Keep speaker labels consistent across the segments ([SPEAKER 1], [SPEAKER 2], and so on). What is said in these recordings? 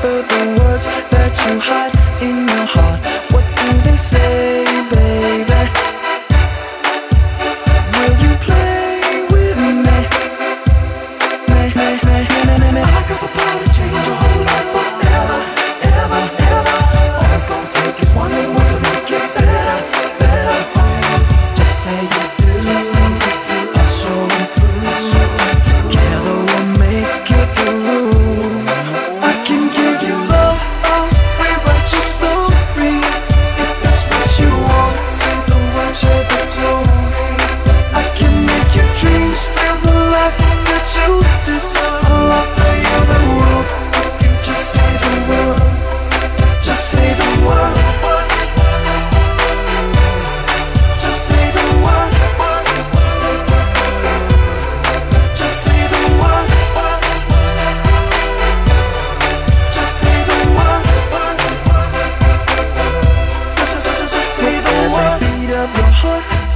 [SPEAKER 1] for the words that you hide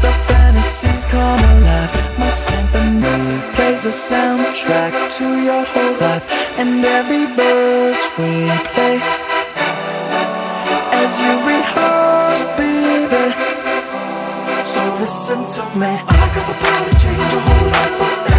[SPEAKER 1] the fantasies come alive. My symphony plays a soundtrack to your whole life, and every verse we play as you rehearse, baby. So listen to me. I got the power to change your whole life.